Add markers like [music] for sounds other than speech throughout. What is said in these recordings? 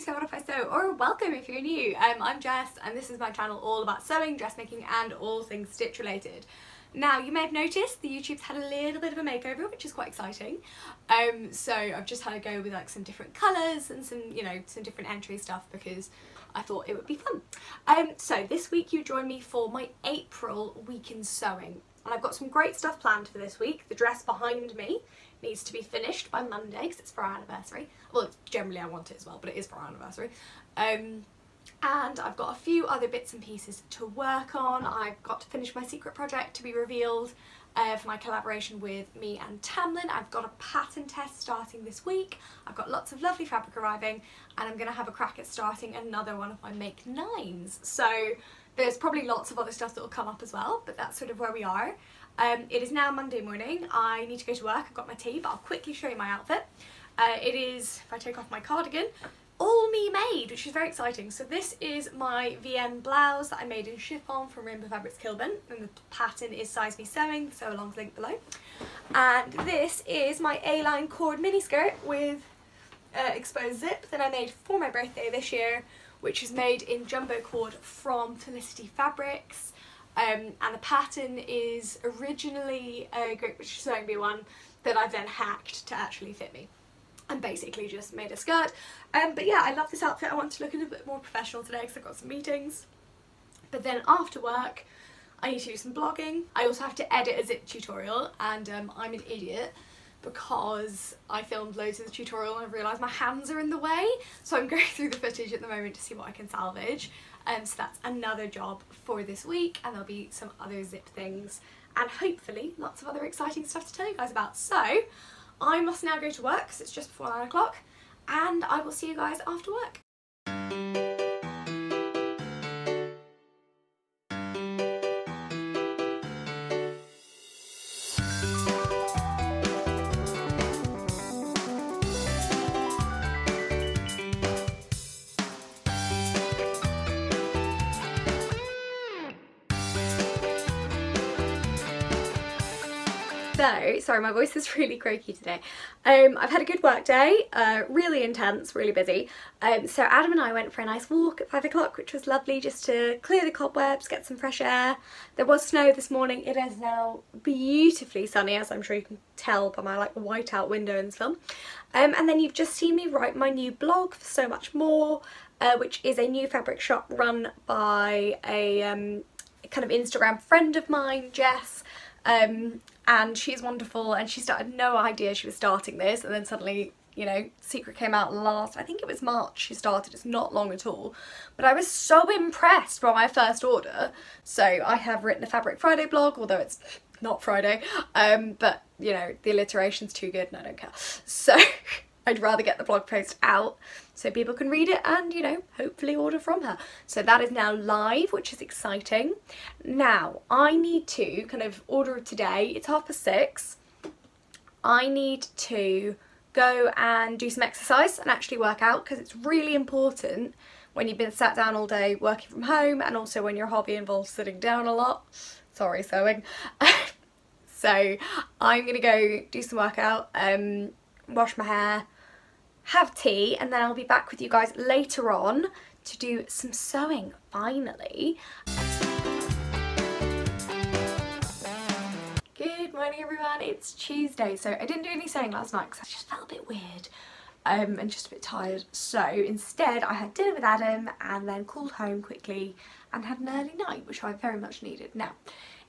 to So What If I Sew, or welcome if you're new. Um, I'm Jess and this is my channel all about sewing, dressmaking and all things stitch related. Now you may have noticed the YouTube's had a little bit of a makeover which is quite exciting. Um, so I've just had to go with like some different colours and some you know some different entry stuff because I thought it would be fun. Um, so this week you join me for my April week in sewing and I've got some great stuff planned for this week. The dress behind me needs to be finished by Monday because it's for our anniversary. Well, generally I want it as well, but it is for our anniversary. Um, and I've got a few other bits and pieces to work on. I've got to finish my secret project to be revealed uh, for my collaboration with me and Tamlin. I've got a pattern test starting this week. I've got lots of lovely fabric arriving and I'm going to have a crack at starting another one of my Make Nines. So there's probably lots of other stuff that will come up as well, but that's sort of where we are. Um, it is now Monday morning. I need to go to work. I've got my tea, but I'll quickly show you my outfit. Uh, it is, if I take off my cardigan, all me made, which is very exciting. So this is my Vienne blouse that I made in chiffon from Rainbow Fabrics Kilburn, and the pattern is Size Me Sewing, sew along link below. And this is my A-line cord mini skirt with uh, exposed zip that I made for my birthday this year, which is made in jumbo cord from Felicity Fabrics. Um, and the pattern is originally a Great British Sewing Bee one that I've then hacked to actually fit me and basically just made a skirt. Um, but yeah, I love this outfit. I want to look a little bit more professional today because I've got some meetings. But then after work, I need to do some blogging. I also have to edit a zip tutorial and um, I'm an idiot because I filmed loads of the tutorial and I've realised my hands are in the way. So I'm [laughs] going through the footage at the moment to see what I can salvage. Um, so that's another job for this week and there'll be some other zip things and hopefully lots of other exciting stuff to tell you guys about. So I must now go to work because it's just before 9 o'clock and I will see you guys after work. Sorry my voice is [laughs] really croaky today. Um, I've had a good work day, uh, really intense, really busy. Um, so Adam and I went for a nice walk at 5 o'clock which was lovely just to clear the cobwebs, get some fresh air. There was snow this morning, it is now beautifully sunny as I'm sure you can tell by my like white out window in this film. Um, and then you've just seen me write my new blog for Sew Much Moor uh, which is a new fabric shop run by a um, kind of Instagram friend of mine, Jess. Um, and she's wonderful and she started no idea she was starting this and then suddenly you know secret came out last I think it was March she started it's not long at all. But I was so impressed by my first order. So I have written a Fabric Friday blog although it's not Friday um but you know the alliteration's too good and I don't care. So [laughs] I'd rather get the blog post out so people can read it and, you know, hopefully order from her. So that is now live, which is exciting. Now, I need to kind of order today. It's half past six. I need to go and do some exercise and actually work out because it's really important when you've been sat down all day working from home and also when your hobby involves sitting down a lot. Sorry, sewing. [laughs] so I'm going to go do some workout, um, wash my hair, have tea and then I'll be back with you guys later on to do some sewing finally. Good morning everyone, it's Tuesday. So I didn't do any sewing last night because I just felt a bit weird um, and just a bit tired. So instead I had dinner with Adam and then called home quickly and had an early night which I very much needed. Now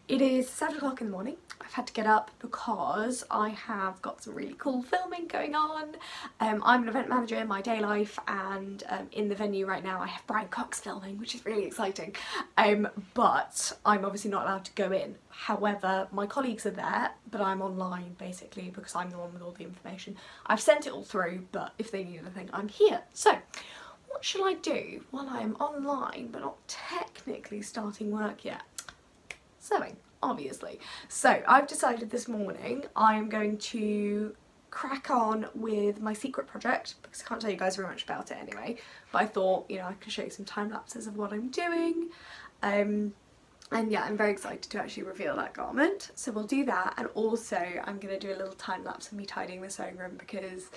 it is 7 o'clock in the morning. I've had to get up because I have got some really cool filming going on. Um, I'm an event manager in my day life and um, in the venue right now I have Brian Cox filming which is really exciting um, but I'm obviously not allowed to go in. However, my colleagues are there but I'm online basically because I'm the one with all the information. I've sent it all through but if they need anything I'm here. So what shall I do while I'm online but not technically starting work yet? Sewing, obviously. So I've decided this morning I'm going to crack on with my secret project because I can't tell you guys very much about it anyway but I thought you know I could show you some time lapses of what I'm doing um, and yeah I'm very excited to actually reveal that garment so we'll do that and also I'm going to do a little time lapse of me tidying the sewing room because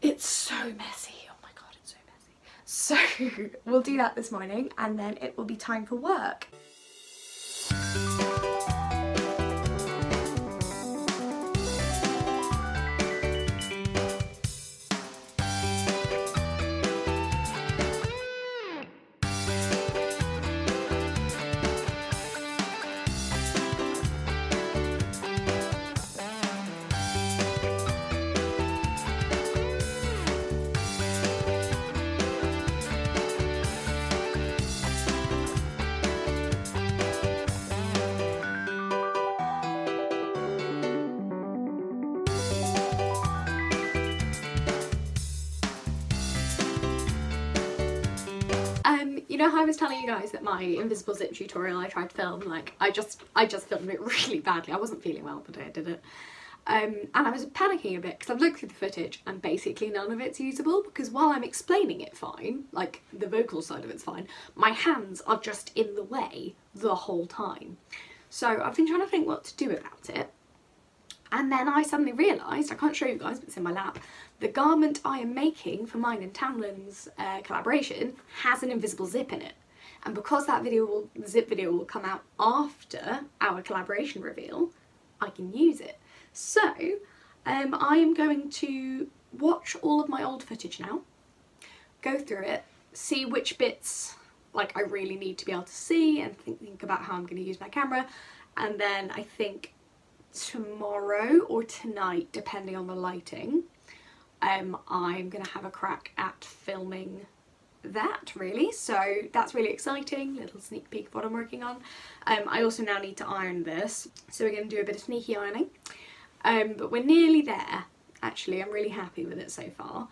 it's so messy oh my god it's so messy So [laughs] we'll do that this morning and then it will be time for work. Um, I was telling you guys that my invisible zip tutorial I tried to film, like I just I just filmed it [laughs] really badly. I wasn't feeling well the day I did it. Um, and I was panicking a bit because I've looked through the footage and basically none of it's usable because while I'm explaining it fine, like the vocal side of it's fine, my hands are just in the way the whole time. So I've been trying to think what to do about it. And then I suddenly realised, I can't show you guys but it's in my lap, the garment I am making for mine and Tamlin's uh, collaboration has an invisible zip in it. And because that video will, the zip video will come out after our collaboration reveal, I can use it. So um, I am going to watch all of my old footage now, go through it, see which bits like I really need to be able to see and think, think about how I'm going to use my camera and then I think tomorrow or tonight depending on the lighting um, I'm gonna have a crack at filming that really. So that's really exciting little sneak peek of what I'm working on. Um, I also now need to iron this so we're going to do a bit of sneaky ironing. Um, but we're nearly there actually. I'm really happy with it so far.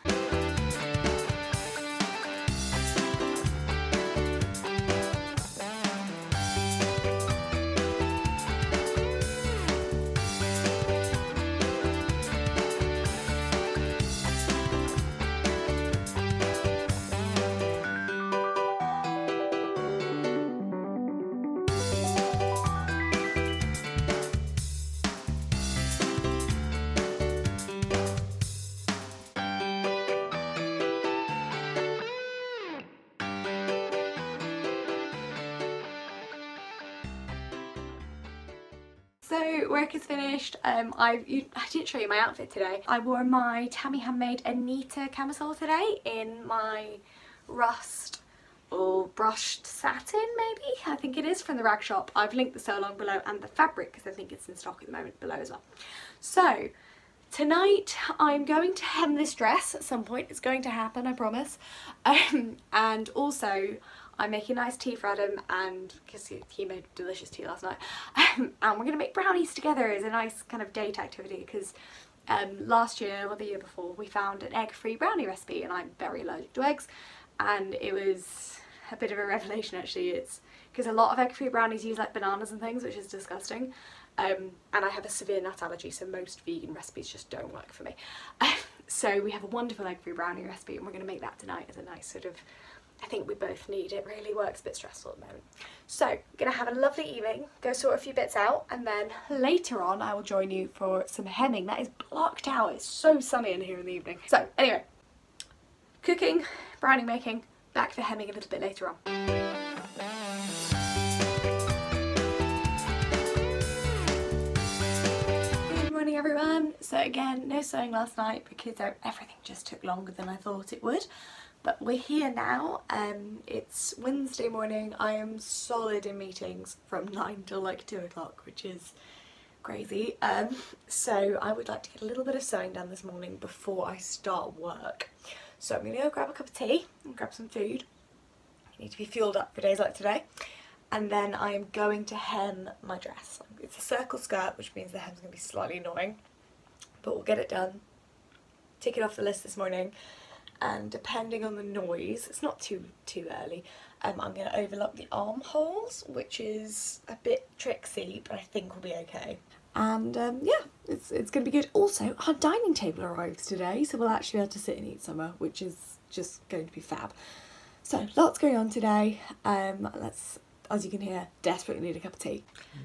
Work is finished. Um, I I didn't show you my outfit today. I wore my Tammy Handmade Anita camisole today in my rust or brushed satin maybe? I think it is from the rag shop. I've linked the sew along below and the fabric because I think it's in stock at the moment below as well. So tonight I'm going to hem this dress at some point. It's going to happen I promise. [laughs] Um, and also I'm making nice tea for Adam and because he, he, made delicious tea last night. [laughs] Um, and we're going to make brownies together as a nice kind of date activity because um, last year or the year before we found an egg-free brownie recipe and I'm very allergic to eggs. And it was a bit of a revelation actually. It's because a lot of egg-free brownies use like bananas and things which is disgusting. Um, and I have a severe nut allergy so most vegan recipes just don't work for me. [laughs] So we have a wonderful egg-free brownie recipe and we're going to make that tonight as a nice sort of I think we both need it really. Works a bit stressful at the moment. So I'm gonna have a lovely evening go sort a few bits out and then later on I will join you for some hemming. That is blocked out. It's so sunny in here in the evening. So anyway. Cooking brownie making back for hemming a little bit later on. Good morning everyone. So again no sewing last night because uh, everything just took longer than I thought it would but we're here now. Um, it's Wednesday morning. I am solid in meetings from [laughs] 9 till like 2 o'clock, which is crazy. Um, so I would like to get a little bit of sewing done this morning before I start work. So I'm going to go grab a cup of tea and grab some food. Need to be fueled up for days like today. And then I am going to hem my dress. It's a circle skirt, which means the hem's going to be slightly annoying. But we'll get it done. Tick it off the list this morning and depending on the noise, it's not too too early, um, I'm going to overlock the armholes, which is a bit tricksy, but I think we'll be okay. And um, yeah, it's, it's going to be good. Also, our dining table arrives today, so we'll actually be able to sit and eat somewhere, which is just going to be fab. So, lots going on today. Um, let's, as you can hear, desperately need a cup of tea.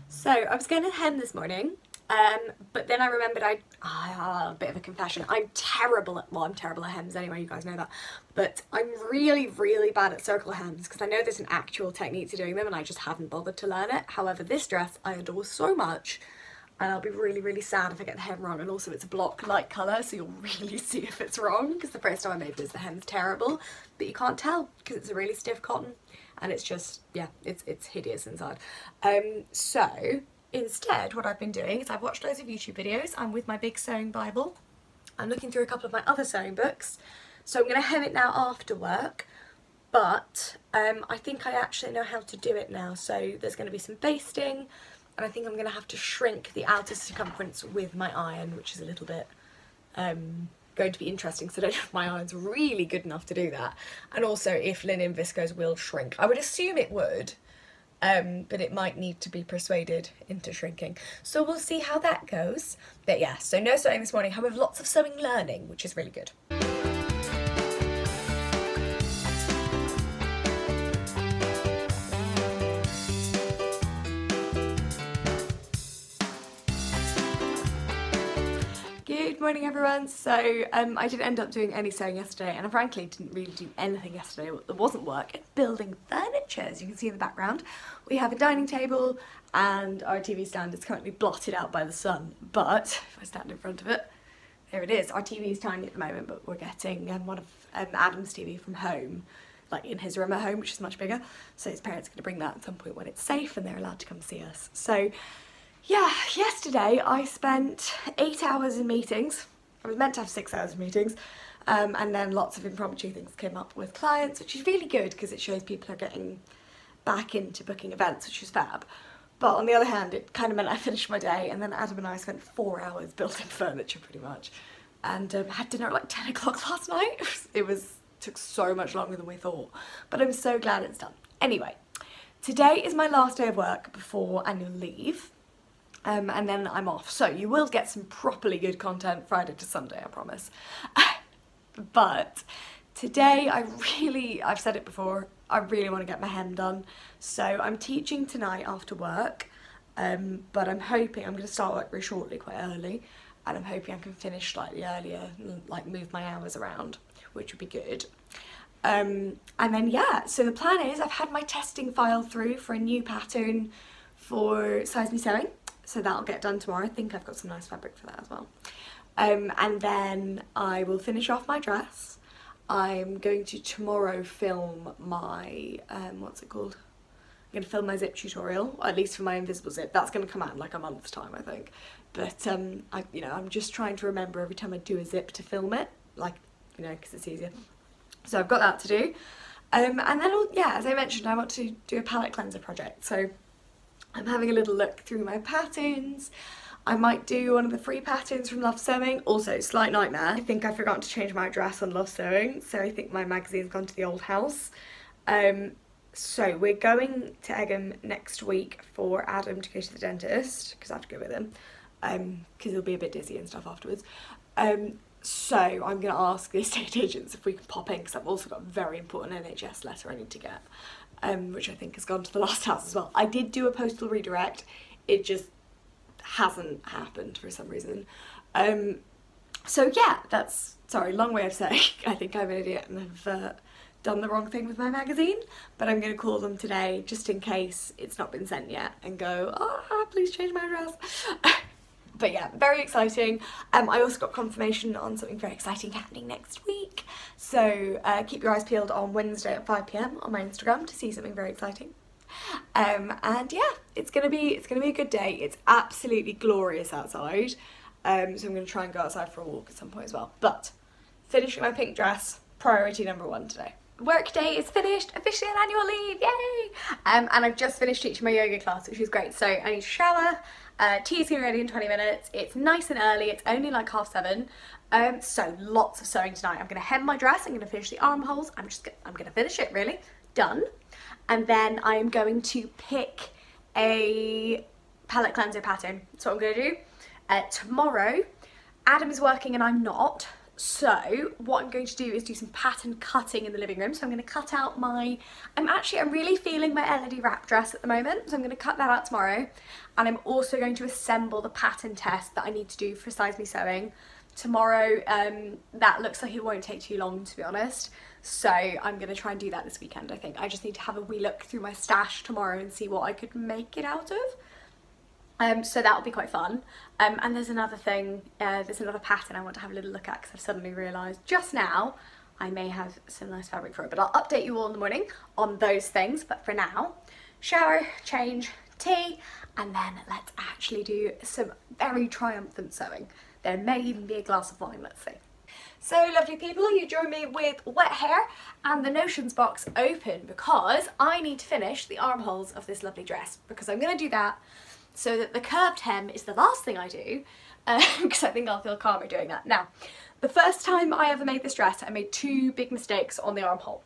So, I was going to hem this morning, Um, but then I remembered I, ah, a bit of a confession, I'm terrible at, well I'm terrible at hems anyway, you guys know that, but I'm really, really bad at circle hems because I know there's an actual technique to doing them and I just haven't bothered to learn it. However, this dress I adore so much and I'll be really, really sad if I get the hem wrong and also it's a block light colour so you'll [laughs] really see if it's wrong because the first time I made this the hem's terrible but you can't tell because it's a really stiff cotton and it's just, yeah, it's, it's hideous inside. Um, so Instead, what I've been doing is I've watched loads of YouTube videos. I'm with my big sewing Bible. I'm looking through a couple of my other sewing books. So I'm going to hem it now after work. But um, I think I actually know how to do it now. So there's going to be some basting. And I think I'm going to have to shrink the outer circumference with my iron, which is a little bit um, going to be interesting So I don't [laughs] know if my iron's really good enough to do that. And also if linen viscose will shrink. I would assume it would um, but it might need to be persuaded into shrinking. So we'll see how that goes. But yeah, so no sewing this morning, however, lots of sewing learning, which is really good. Morning everyone. So um, I didn't end up doing any sewing yesterday and I frankly didn't really do anything yesterday. There wasn't work. building furniture as you can see in the background. We have a dining table and our TV stand is currently blotted out by the sun. But if I stand in front of it, there it is. Our TV is tiny at the moment but we're getting um, one of um, Adam's TV from home like in his room at home which is much bigger. So his parents are going to bring that at some point when it's safe and they're allowed to come see us. So yeah, yesterday I spent eight hours in meetings. I was meant to have six hours of meetings. Um, and then lots of impromptu things came up with clients, which is really good because it shows people are getting back into booking events, which is fab. But on the other hand, it kind of meant I finished my day and then Adam and I spent four hours building [laughs] furniture pretty much. And um, had dinner at like 10 o'clock [laughs] last night. It was, took so much longer than we thought. But I'm so glad it's done. Anyway, today is my last day of work before annual leave um, and then I'm off. So you will get some properly good content Friday to Sunday, I promise. [laughs] but today I really, I've said it before, I really want to get my hem done. So I'm teaching tonight after work, um, but I'm hoping, I'm going to start work very shortly, quite early, and I'm hoping I can finish slightly earlier, like move my hours around, which would be good. Um, and then yeah, so the plan is I've had my testing file through for a new pattern for Size Me Sewing so that'll get done tomorrow. I think I've got some nice fabric for that as well. Um, and then I will finish off my dress. I'm going to tomorrow film my, um, what's it called? I'm going to film my zip tutorial, at least for my invisible zip. That's going to come out in like a month's time, I think. But, um, I, you know, I'm just trying to remember every time I do a zip to film it, like, you know, because it's easier. So I've got that to do. Um, and then, yeah, as I mentioned, I want to do a palette cleanser project. So I'm having a little look through my patterns. I might do one of the free patterns from Love Sewing. Also, slight nightmare. I think I forgot to change my address on Love Sewing, so I think my magazine's gone to the old house. Um, so we're going to Egham next week for Adam to go to the dentist, because I have to go with him, because um, he'll be a bit dizzy and stuff afterwards. Um, so I'm going to ask the [laughs] estate agents if we can pop in, because I've also got a very important NHS letter I need to get um, which I think has gone to the [laughs] last house as well. I did do a postal redirect, it just hasn't happened for some reason. Um, so yeah, that's, sorry, long way of saying [laughs] I think I'm an idiot and have uh, done the wrong thing with my magazine, but I'm going to call them today just in case it's not been sent yet and go, oh, please change my address. [laughs] but yeah, very exciting. Um, I also got confirmation on something very exciting happening next week. So uh, keep your eyes peeled on Wednesday at 5pm on my Instagram to see something very exciting. Um, and yeah, it's gonna be it's gonna be a good day. It's absolutely glorious outside. Um, so I'm gonna try and go outside for a walk at some point as well. But finishing my pink dress, priority number one today. Work day is finished, officially on annual leave, yay! Um, and I've just finished teaching my yoga class, which is great. So I need to shower, uh, tea is getting ready in 20 minutes. It's nice and early. It's only like half seven. Um, so lots of sewing tonight. I'm going to hem my dress. I'm to finish the armholes. I'm just I'm going to finish it really. Done. And then I am going to pick a palette cleanser pattern. That's what I'm to do. Uh, tomorrow, Adam is working and I'm not. So what I'm going to do is do some pattern cutting in the living room. So I'm going to cut out my, I'm actually, I'm really feeling my Elodie wrap dress at the moment. So I'm going to cut that out tomorrow. And I'm also going to assemble the pattern test that I need to do for Size Me Sewing tomorrow. Um, that looks like it won't take too long to be honest. So I'm going to try and do that this weekend I think. I just need to have a wee look through my stash tomorrow and see what I could make it out of. Um, so that'll be quite fun. Um, and there's another thing, uh, there's another pattern I want to have a little look at because I've suddenly realised just now I may have some nice fabric for it. But I'll update you all in the morning on those things. But for now, shower, change, tea, and then let's actually do some very triumphant sewing. There may even be a glass of wine, let's see. So lovely people, you join me with wet hair and the notions box open because I need to finish the armholes of this lovely dress because I'm going to do that so that the curved hem is the last thing I do because um, [laughs] I think I'll feel calmer doing that. Now, the first time I ever made this dress, I made two big mistakes on the armhole.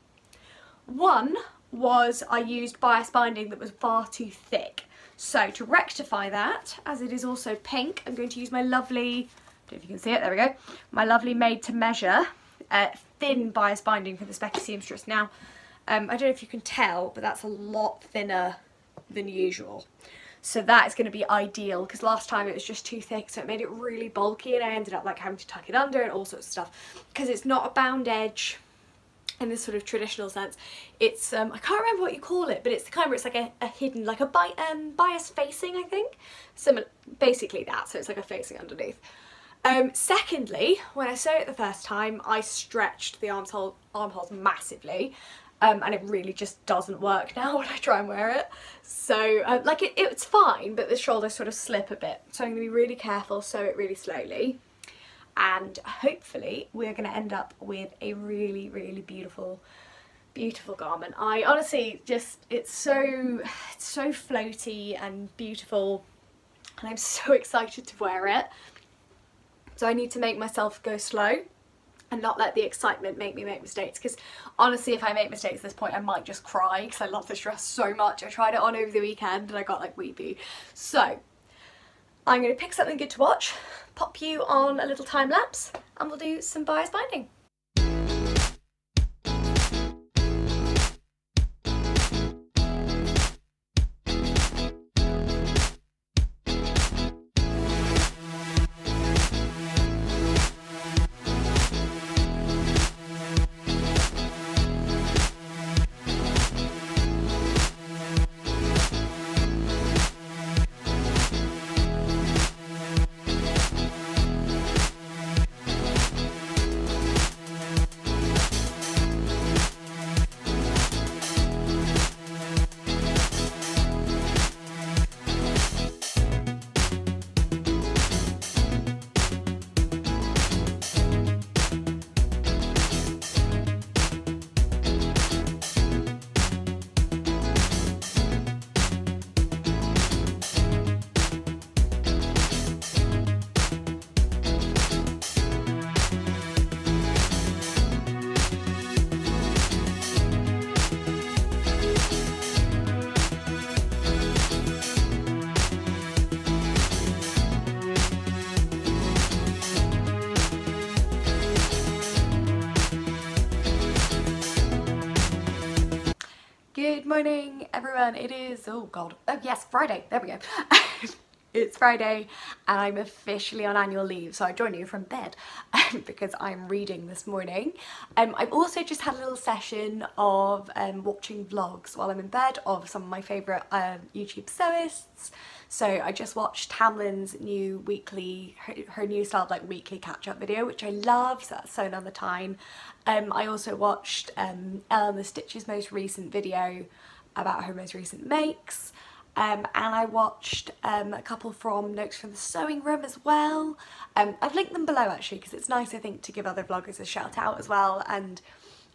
One was I used bias binding that was far too thick. So to rectify that, as it is also pink, I'm going to use my lovely, I don't know if you can see it, there we go, my lovely made to measure uh, thin bias binding for the Specky Seamstress. Now, um, I don't know if you can tell, but that's a lot thinner than usual. So that is going to be ideal because last time it was just too thick so it made it really bulky and I ended up like having to tuck it under and all sorts of stuff because it's not a bound edge in this sort of traditional sense. It's, um, I can't remember what you call it, but it's the kind where it's like a, a hidden, like a bi um, bias facing, I think. Similar, basically that, so it's like a facing underneath. Um, secondly, when I sewed it the first time, I stretched the armhole, armholes massively um, and it really just doesn't work now [laughs] when I try and wear it. So uh, like it, it's fine but the shoulders sort of slip a bit so I'm going to be really careful, sew it really slowly and hopefully we're going to end up with a really really beautiful beautiful garment. I honestly just it's so it's so floaty and beautiful and I'm [laughs] so excited to wear it. So I need to make myself go slow and not let the excitement make me make mistakes because honestly if I make mistakes at this point I might just cry because I love this dress so much. I tried it on over the weekend and I got like weepy. So I'm going to pick something good to watch, pop you on a little time lapse and we'll do some bias binding. Good morning everyone, it is, oh god, oh yes, Friday, there we go. [laughs] it's Friday and I'm officially on annual leave so I join you from bed [laughs] because I'm reading this morning. Um, I've also just had a little session of um, watching vlogs while I'm in bed of some of my favourite um, YouTube sewists. So I just watched Tamlin's new weekly, her, her new style like weekly catch-up video which I love, so that's Sewn on the Tyne. Um, I also watched um, Elle and the Stitches' most recent video about her most recent makes um, and I watched um, a couple from Notes from the Sewing Room as well. Um, I've linked them below actually because it's nice I think to give other vloggers a shout out as well. And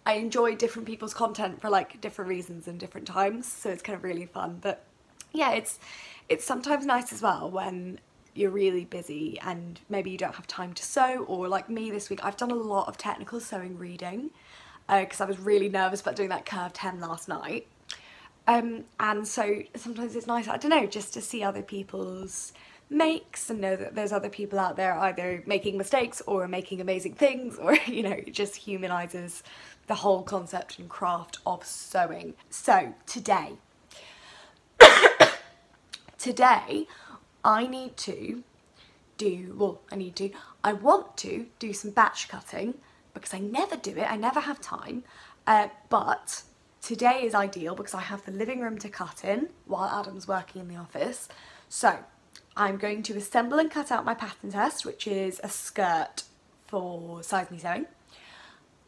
I enjoy different people's content for like different reasons and different times so it's kind of really fun. But yeah it's it's sometimes nice as well when you're really busy and maybe you don't have time to sew or like me this week I've done a lot of technical sewing reading because uh, I was really nervous about doing that curved hem last night um, and so sometimes it's nice, I don't know, just to see other people's makes and know that there's other people out there either making mistakes or making amazing things or [laughs] you know it just humanizes the whole concept and craft of sewing. So today [coughs] today I need to do well I need to I want to do some batch cutting because I never do it I never have time uh, but today is ideal because I have the living room to cut in while Adam's working in the office so I'm going to assemble and cut out my pattern test, which is a skirt for Size Me Sewing.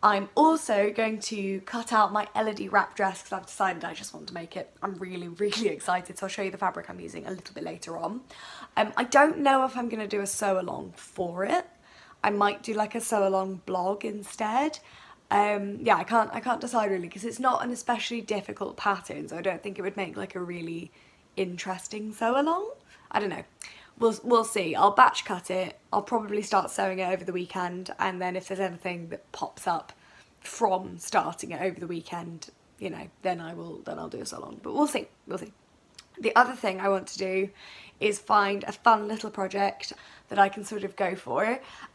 I'm also going to cut out my Elodie wrap dress because I've decided I just want to make it. I'm really, [laughs] really excited, so I'll show you the fabric I'm using a little bit later on. Um, I don't know if I'm going to do a sew along for it. I might do like a sew along blog instead. Um, yeah, I can't, I can't decide really because it's not an especially difficult pattern, so I don't think it would make like a really interesting sew along. I don't know. We'll, we'll see. I'll batch cut it. I'll probably start sewing it over the weekend and then if there's anything that pops up from starting it over the weekend, you know, then I will, then I'll do a sew along. But we'll see, we'll see. The other thing I want to do is find a fun little project that I can sort of go for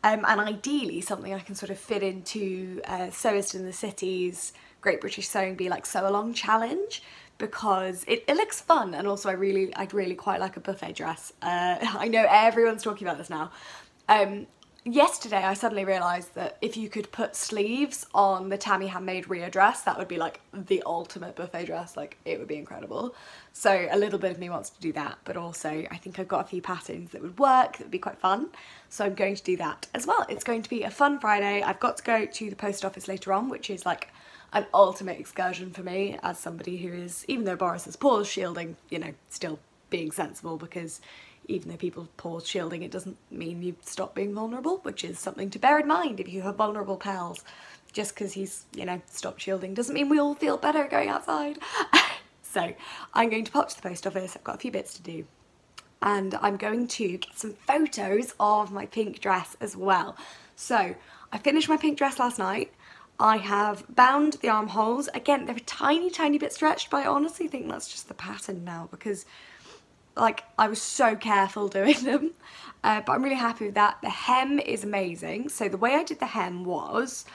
um, and ideally something I can sort of fit into uh, Sewist in the City's Great British Sewing Bee like sew along challenge because it, it looks fun and also I really I'd really quite like a buffet dress. Uh, [laughs] I know everyone's talking about this now. Um, yesterday I suddenly realised that if you could put sleeves on the Tammy Handmade Ria dress that would be like the ultimate buffet dress. Like it would be incredible. So a little bit of me wants to do that but also I think I've got a few patterns that would work that would be quite fun. So I'm going to do that as well. It's going to be a fun Friday. I've got to go to the post office later on which is like an ultimate excursion for me as somebody who is, even though Boris is paused shielding, you know, still being sensible because even though people pause shielding, it doesn't mean you stop being vulnerable, which is something to bear in mind if you have vulnerable pals. Just because he's, you know, stopped shielding doesn't mean we all feel better going outside. [laughs] so I'm going to pop to the post office, I've got a few bits to do, and I'm going to get some photos of my pink dress as well. So I finished my pink dress last night, I have bound the armholes. Again, they're a tiny, tiny bit stretched, but I honestly think that's just the pattern now because like I was so careful [laughs] doing them. Uh, but I'm really happy with that. The hem is amazing. So the way I did the hem was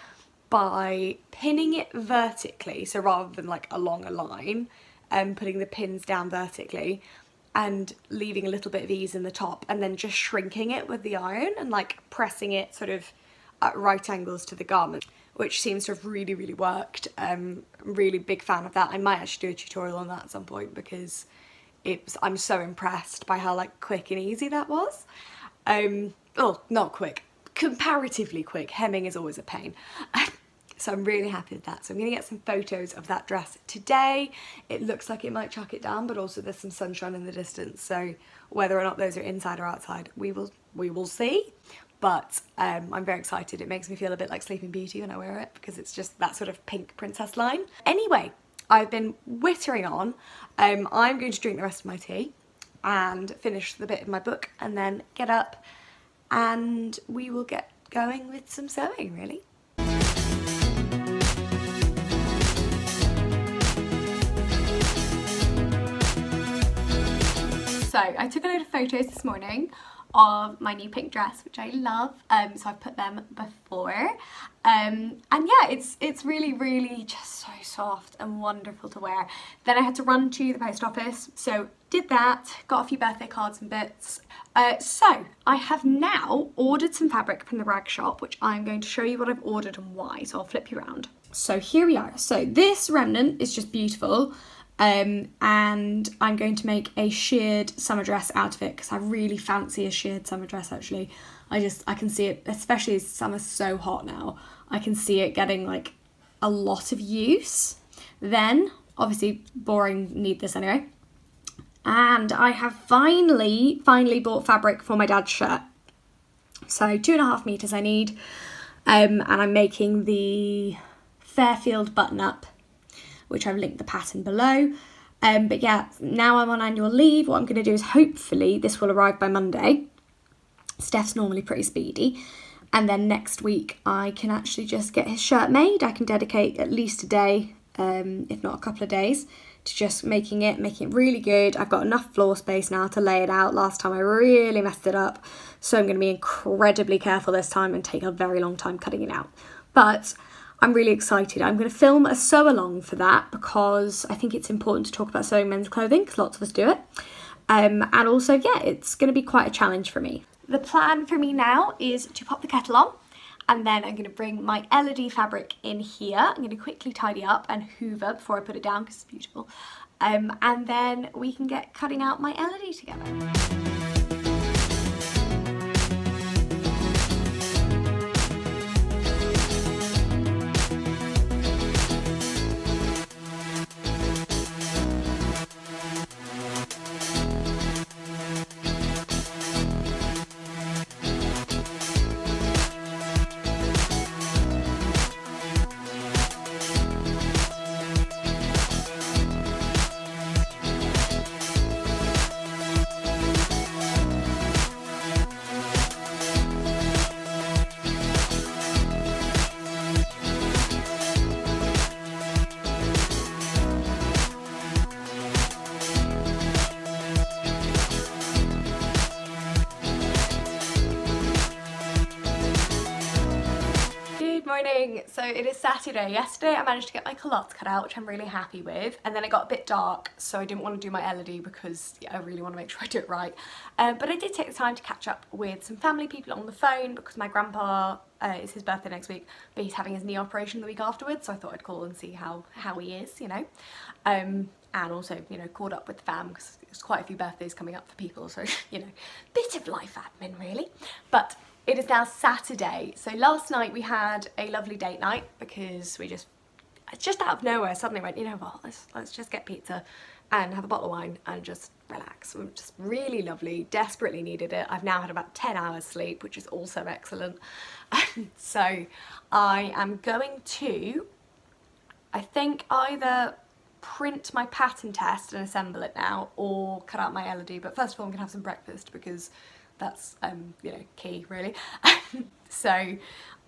by pinning it vertically, so rather than like along a line, and um, putting the pins down vertically and leaving a little bit of ease in the top and then just shrinking it with the iron and like pressing it sort of at right angles to the garment which seems to have really, really worked. Um, I'm really big fan of that. I might actually do a tutorial on that at some point because it's I'm so impressed by how like quick and easy that was. Um, oh, not quick, comparatively quick. Hemming is always a pain. [laughs] so I'm really happy with that. So I'm gonna get some photos of that dress today. It looks like it might chuck it down, but also there's some sunshine in the distance. So whether or not those are inside or outside, we will we will see but um, I'm very excited. It makes me feel a bit like Sleeping Beauty when I wear it because it's just that sort of pink princess line. Anyway, I've been whittering on. Um, I'm going to drink the rest of my tea and finish the bit of my book and then get up and we will get going with some sewing really. So I took a load of photos this morning of my new pink dress which I love um, so I've put them before. Um, and yeah it's it's really really just so soft and wonderful to wear. Then I had to run to the post office so did that got a few birthday cards and bits. Uh, so I have now ordered some fabric from the rag shop which I'm going to show you what I've ordered and why so I'll flip you around. So here we are. So this remnant is just beautiful um, and I'm going to make a sheared summer dress out of it because I really fancy a sheared summer dress actually. I just, I can see it, especially as summer's so hot now, I can see it getting like a lot of use. Then, obviously boring, need this anyway. And I have finally, finally bought fabric for my dad's shirt. So two and a half metres I need. Um, and I'm making the Fairfield button up which I've linked the pattern below. Um, but yeah, now I'm on annual leave, what I'm going to do is hopefully this will arrive by Monday. Steph's normally pretty speedy. And then next week I can actually just get his shirt made. I can dedicate at least a day, um, if not a couple of days, to just making it, making it really good. I've got enough floor space now to lay it out. Last time I really messed it up, so I'm going to be incredibly careful this time and take a very long time cutting it out. But I'm really excited. I'm going to film a sew along for that because I think it's important to talk about sewing men's clothing because lots of us do it. Um, and also, yeah, it's going to be quite a challenge for me. The plan for me now is to pop the kettle on and then I'm going to bring my Elodie fabric in here. I'm going to quickly tidy up and hoover before I put it down because it's beautiful. Um, and then we can get cutting out my Elodie together. So it is Saturday. Yesterday I managed to get my culottes cut out, which I'm really happy with. And then it got a bit dark, so I didn't want to do my Elodie because yeah, I really want to make [laughs] sure I do it right. Um, but I did take the time to catch up with some family people on the phone because my grandpa, uh, it's his birthday next week, but he's having his knee operation the week afterwards. So I thought I'd call and see how, how he is, you know. Um, and also, you know, caught up with the fam because there's quite a few birthdays coming up for people. So, [laughs] you know, bit of life admin really. But it is now Saturday. So last night we had a lovely date night because we just, just out of nowhere suddenly went, you know what, let's, let's just get pizza and have a bottle of wine and just relax. It was just really lovely, desperately needed it. I've now had about 10 hours sleep, which is also excellent. And [laughs] so I am going to, I think either print my pattern test and assemble it now or cut out my Elodie. But first of all, I'm gonna have some breakfast because that's um, you know key really. [laughs] So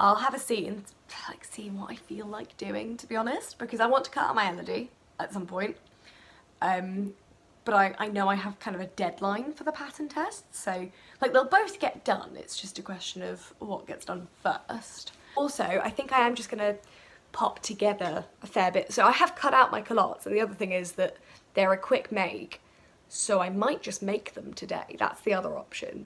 I'll have a seat and like see what I feel like doing to be honest because I want to cut out my Elodie at some point. Um, but I, I know I have kind of a deadline for the pattern test so like they'll both get done. It's just a question of what gets done first. Also I think I am just gonna pop together a fair bit. So I have cut out my culottes and the other thing is that they're a quick make so I might just make them today. That's the other option.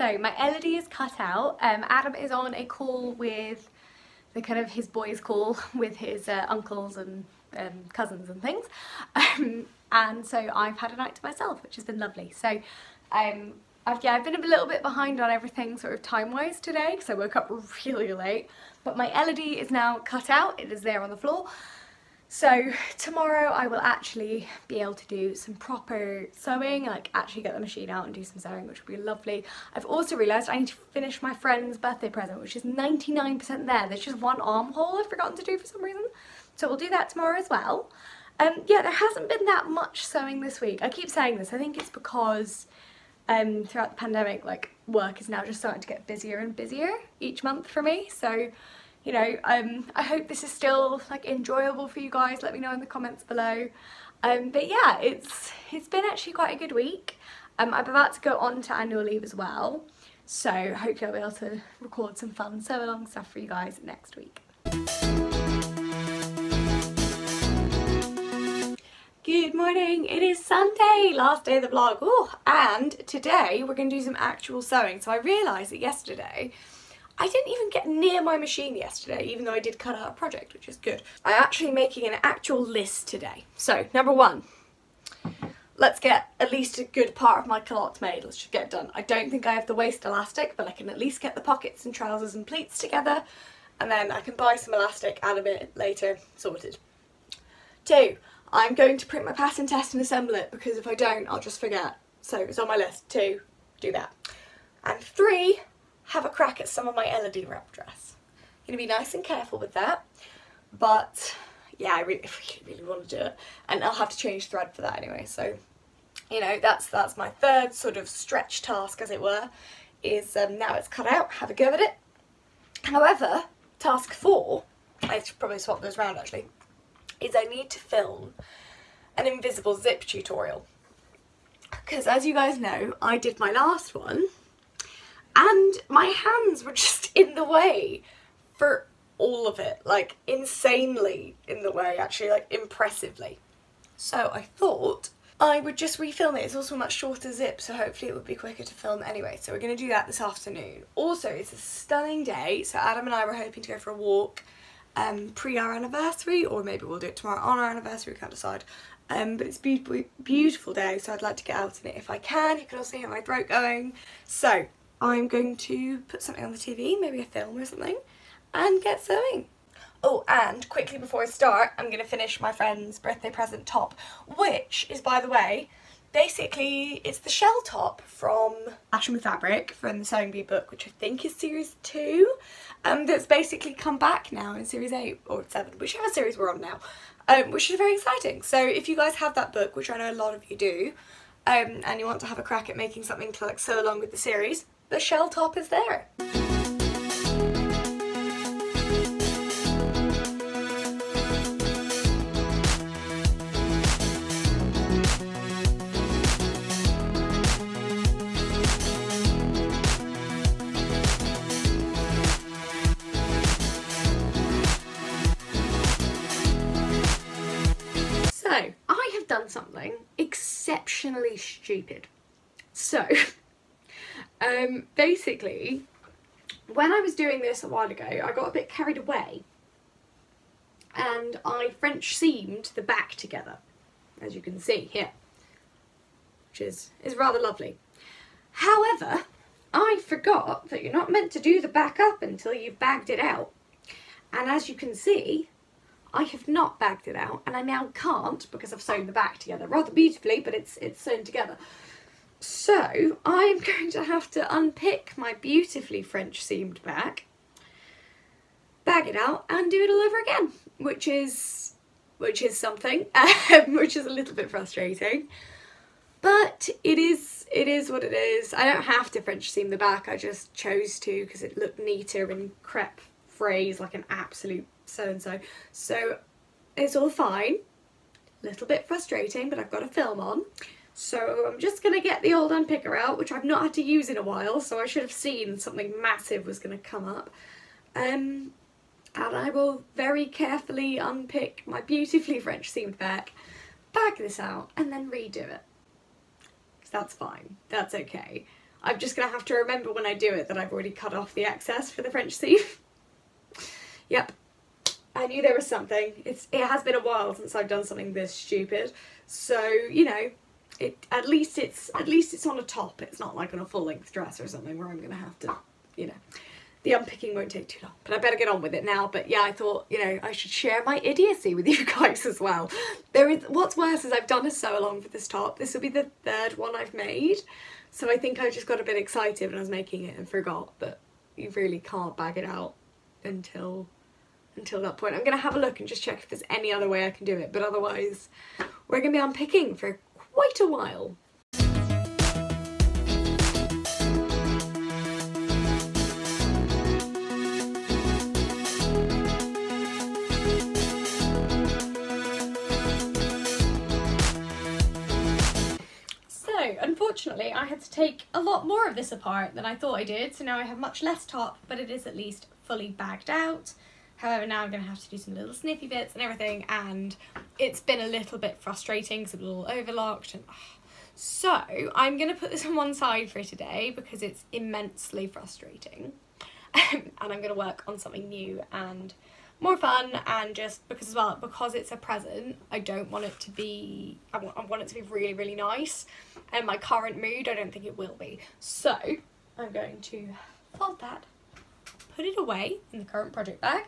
So my Elodie is cut out. Um, Adam is on a call with the kind of his boys call [laughs] with his uh, uncles and um, cousins and things. Um, and so I've had a night to myself, which has been lovely. So um, I've, yeah, I've been a little bit behind on everything sort of time-wise today because I woke up [laughs] really late. But my Elodie is now cut out. It is there on the floor. So tomorrow I will actually be able to do some proper sewing, like actually get the machine out and do some sewing, which will be lovely. I've also realised I need to finish my friend's birthday present, which is 99% there. There's just one armhole I've forgotten to do for some reason. So we'll do that tomorrow as well. Um, yeah, there hasn't been that much sewing this week. I keep saying this, I think it's because um, throughout the pandemic, like work is now just starting to get busier and busier each month for me. So you know, um, I hope this is still like enjoyable for you guys. Let me know in the comments below. Um, but yeah, it's it's been actually quite a good week. Um, I'm about to go on to annual leave as well. So hopefully I'll be able to record some fun sew along stuff for you guys next week. Good morning, it is Sunday, last day of the vlog. Oh, and today we're going to do some actual sewing. So I realised that yesterday I didn't even get near my machine yesterday, even though I did cut out a project, which is good. I'm actually making an actual list today. So, number one, let's get at least a good part of my culottes made. Let's just get done. I don't think I have the waist elastic, but I can at least get the pockets and trousers and pleats together. And then I can buy some elastic, add a bit later, sorted. Two, I'm going to print my pattern test and assemble it because if I don't, I'll just forget. So it's on my list. Two, do that. And three, have a crack at some of my Elodie wrap dress. Gonna be nice and careful with that, but yeah, I really, [laughs] really want to do it. And I'll have to change thread for that anyway, so you know, that's that's my third sort of stretch task, as it were, is um, now it's cut out, have a go at it. However, task four, I should probably swap those around actually, is I need to film an invisible zip tutorial. Because as you guys know, I did my last one and my hands were just in the way for all of it, like insanely in the way actually, like impressively. So I thought I would just refilm it. It's also a much shorter zip, so hopefully it would be quicker to film anyway. So we're going to do that this afternoon. Also, it's a stunning day, so Adam and I were hoping to go for a walk um, pre our anniversary, or maybe we'll do it tomorrow on our anniversary, we can't decide. Um, but it's beautiful, beautiful day, so I'd like to get out in it if I can. You can also hear my throat going. So I'm going to put something on the TV, maybe a film or something, and get sewing. Oh, and quickly before I start, I'm going to finish my friend's birthday present top, which is, by the way, basically it's the shell top from with Fabric from the Sewing Bee book, which I think is series 2, um, that's basically come back now in series 8 or 7, whichever series we're on now, um, which is very exciting. So if you guys have that book, which I know a lot of you do, um, and you want to have a crack at making something to like sew along with the series, the shell top is there. So, I have done something exceptionally stupid. So, [laughs] um, basically, when I was doing this a while ago, I got a bit carried away and I French seamed the back together, as you can see here, which is, is rather lovely. However, I forgot that you're not meant to do the back up until you've bagged it out. And as you can see, I have not bagged it out and I now can't because I've sewn the back together rather beautifully but it's it's sewn together. So I'm [laughs] going to have to unpick my beautifully French seamed back, bag it out and do it all over again which is which is something [laughs] um, which is a little bit frustrating but it is it is what it is. I don't have to French seam the back I just chose to because it looked neater in crepe phrase like an absolute so-and-so. So it's all fine. A little bit frustrating, but I've got a film on. So I'm just going to get the old unpicker out, which I've not had to use in a while, so I should have seen something massive was going to come up. Um, and I will very carefully unpick my beautifully French seamed back, bag this out, and then redo it. That's fine. That's okay. I'm just going to have to remember when I do it that I've already cut off the excess for the French seam. [laughs] yep, I knew there was something. It's it has been a while since I've done something this stupid. So, you know, it at least it's at least it's on a top. It's not like on a full length dress or something where I'm gonna have to, you know. The unpicking won't take too long, but I better get on with it now. But yeah, I thought, you know, I should share my idiocy with [laughs] you guys as well. There is what's worse is I've done a sew along for this top. This will be the third one I've made. So I think I just got a bit excited when I was making it and forgot that you really can't bag it out until until that point. I'm going to have a look and just check if there's any other way I can do it, but otherwise we're going to be unpicking for quite a while. So, unfortunately, I had to take a lot more of this apart than I thought I did, so now I have much less top, but it is at least fully bagged out. However, now I'm going to have to do some little snippy bits and everything, and it's been a little bit frustrating because it's a little overlocked. And, oh. So, I'm going to put this on one side for today because it's immensely frustrating. [laughs] and I'm going to work on something new and more fun and just because as well because it's a present I don't want it to be I want, I want it to be really really nice and my current mood I don't think it will be so I'm going to fold that put it away in the current project bag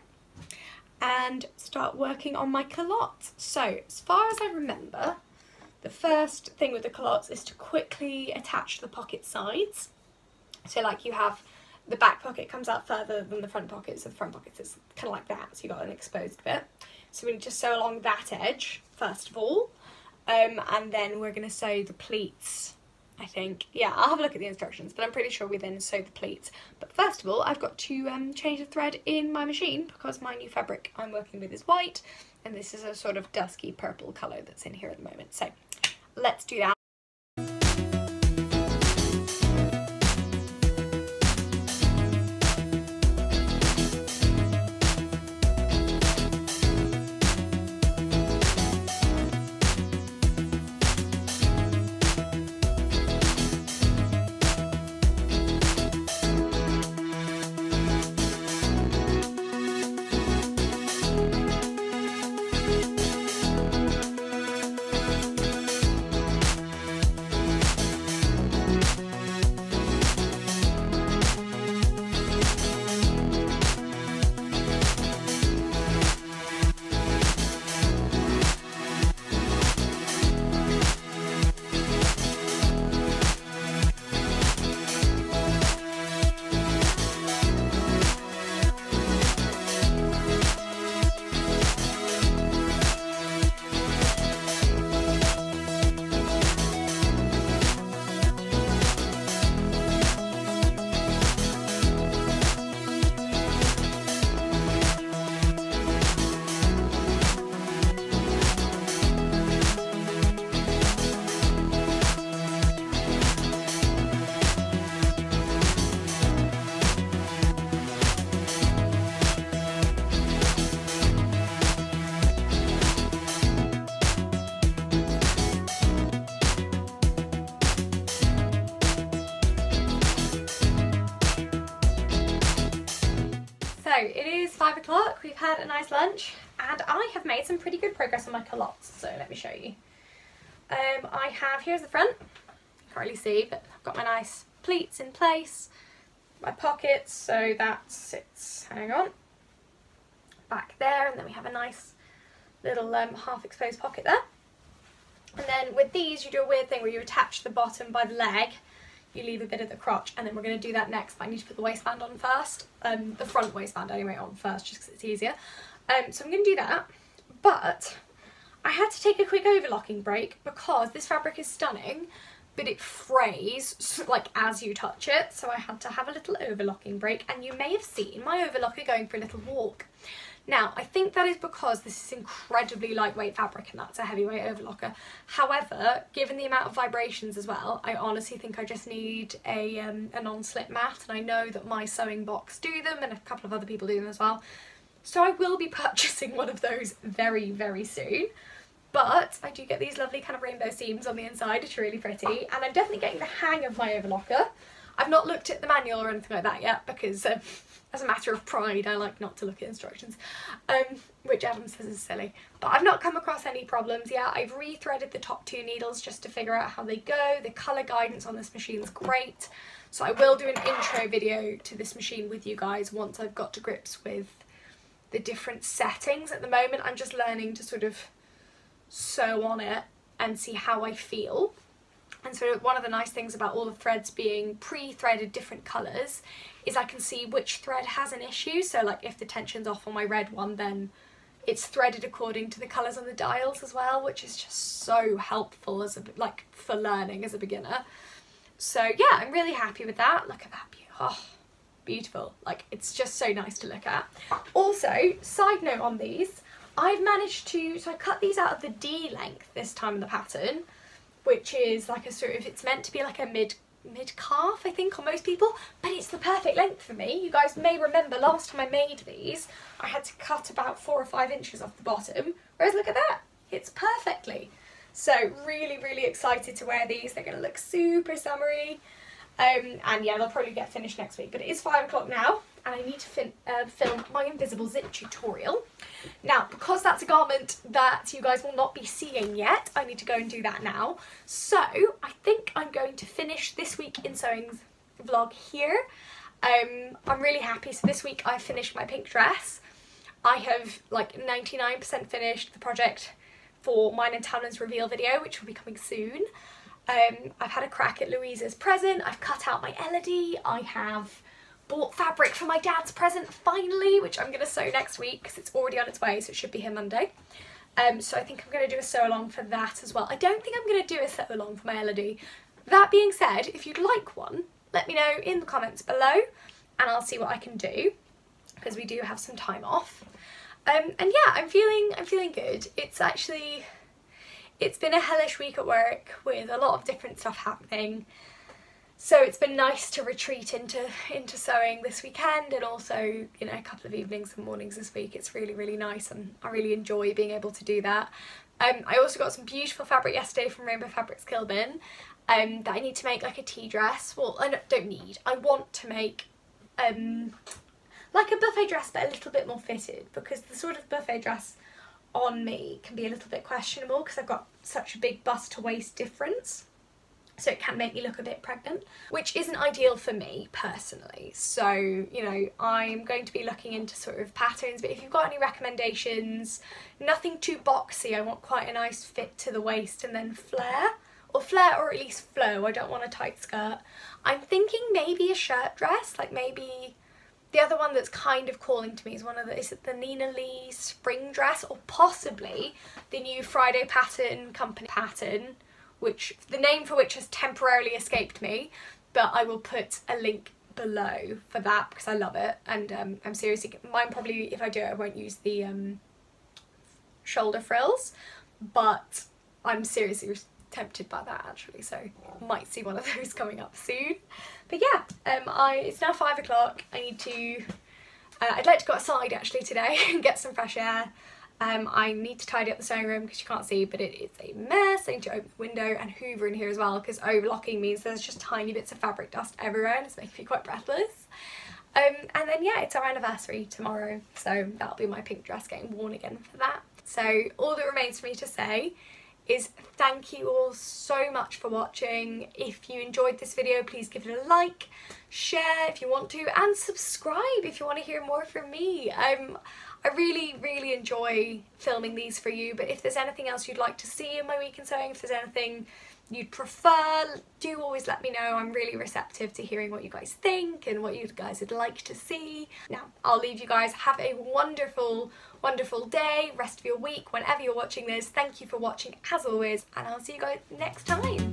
and start working on my culottes so as far as I remember the first thing with the culottes is to quickly attach the pocket sides so like you have the back pocket comes out further than the front pocket, so the front pocket is kind of like that, so you've got an exposed bit. So we need to sew along that edge, first of all, um, and then we're going to sew the pleats, I think. Yeah, I'll have a look at the instructions, but I'm pretty sure we then sew the pleats. But first of all, I've got to um, change the thread in my machine because my new fabric I'm working with is white, and this is a sort of dusky purple colour that's in here at the moment. So let's do that. Five o'clock, we've had a nice lunch and I have made some pretty good progress on my culottes, so let me show you. Um, I have, here's the front, you can't really see, but I've got my nice pleats in place, my pockets, so that sits, hang on, back there, and then we have a nice little um, half exposed pocket there. And then with these, you do a weird thing where you attach the bottom by the leg you leave a bit of the crotch and then we're going to do that next but I need to put the waistband on first um, the front waistband anyway on first just because it's easier. Um, so I'm going to do that but I had to take a quick overlocking break because this fabric is stunning but it frays like as you touch it. So I had to have a little overlocking break and you may have seen my overlocker going for a little walk now, I think that is because this is incredibly lightweight fabric and that's a heavyweight overlocker. However, given the amount of vibrations as well, I honestly think I just need a, um, a non-slip mat and I know that my sewing box do them and a couple of other people do them as well. So I will be [laughs] purchasing one of those very, very soon. But I do get these lovely kind of rainbow seams on the inside, it's really pretty. And I'm definitely getting the hang of my overlocker. I've not looked at the manual or anything like that yet because um, as a matter of pride I like not to look at instructions um, which Adam says is silly. But I've not come across any problems yet. I've rethreaded the top two needles just to figure out how they go. The colour guidance on this machine is great. So I will do an intro video to this machine with you guys once I've got to grips with the different settings. At the moment I'm just learning to sort of sew on it and see how I feel and so one of the nice things about all the threads being pre-threaded different colours is I can see which thread has an issue. So like if the tension's off on my red one, then it's threaded according to the colours on the dials as well, which is just so helpful as a like for learning as a beginner. So yeah, I'm really happy with that. Look at that, oh, beautiful. Like it's just so nice to look at. Also, side note on these, I've managed to, so I cut these out of the D length this time in the pattern which is like a sort of, it's meant to be like a mid mid calf I think on most people but it's the perfect length for me. You guys may remember last time I made these I had to cut about four or five inches off the bottom. Whereas look at that it's perfectly. So really really excited to wear these. They're gonna look super summery Um, and yeah, they'll probably get finished next week. But it is five o'clock now, and I need to uh, film my invisible zip tutorial. Now, because that's a garment that you guys will not be seeing yet, I need to go and do that now. So I think I'm going to finish this week in sewing's vlog here. Um, I'm really happy. So this week I finished my pink dress. I have like 99% finished the project for mine and Talon's reveal video, which will be coming soon. Um, I've had a crack at Louisa's present. I've cut out my Elodie. I have bought fabric for my dad's present finally, which I'm going to sew next week because it's already on its way, so it should be here Monday. Um, so I think I'm going to do a sew along for that as well. I don't think I'm going to do a sew along for my Elodie. That being said, if you'd like one, let me know in the comments below and I'll see what I can do because we do have some time off. Um, and yeah, I'm feeling I'm feeling good. It's actually it's been a hellish week at work with a lot of different stuff happening. So it's been nice to retreat into into sewing this weekend and also, you know, a couple of evenings and mornings this week. It's really, really nice and I really enjoy being able to do that. Um, I also got some beautiful fabric yesterday from Rainbow Fabrics Kilburn um, that I need to make like a tea dress. Well, I don't need, I want to make um, like a buffet dress but a little bit more fitted because the sort of buffet dress on me can be a little bit questionable because I've got such a big bust to waist difference. So it can make me look a bit pregnant which isn't ideal for me personally. So you know I'm going to be looking into sort of patterns but if you've got any recommendations nothing too boxy I want quite a nice fit to the waist and then flare or flare or at least flow. I don't want a tight skirt. I'm thinking maybe a shirt dress like maybe the other one that's kind of calling to me is one of the, is it the Nina Lee spring dress or possibly the new Friday pattern company pattern, which the name for which has temporarily escaped me, but I will put a link below for that because I love it and um, I'm seriously, mine probably, if I do it, I won't use the um, shoulder frills, but I'm seriously tempted by that actually so might see one of [laughs] those coming up soon but yeah um i it's now five o'clock i need to uh, i'd like to go outside actually today [laughs] and get some fresh air um, I need to tidy up the sewing room because you can't see but it is a mess. I need to open the window and hoover in here as well because overlocking means there's just tiny bits of fabric dust everywhere and it's making me quite breathless. Um, and then yeah, it's our anniversary tomorrow so that'll be my pink dress getting worn again for that. So all that remains for me to say is thank you all so much for watching. If you enjoyed this video, please give it a like, share if you want to, and subscribe if you want to hear more from me. Um, I really, really enjoy filming these for you, but if there's anything else you'd like to see in my week in sewing, if there's anything you'd prefer, do always let me know. I'm really receptive to hearing what you guys think and what you guys would like to see. Now, I'll leave you guys. Have a wonderful, wonderful day, rest of your week, whenever you're watching this. Thank you for watching as always, and I'll see you guys next time.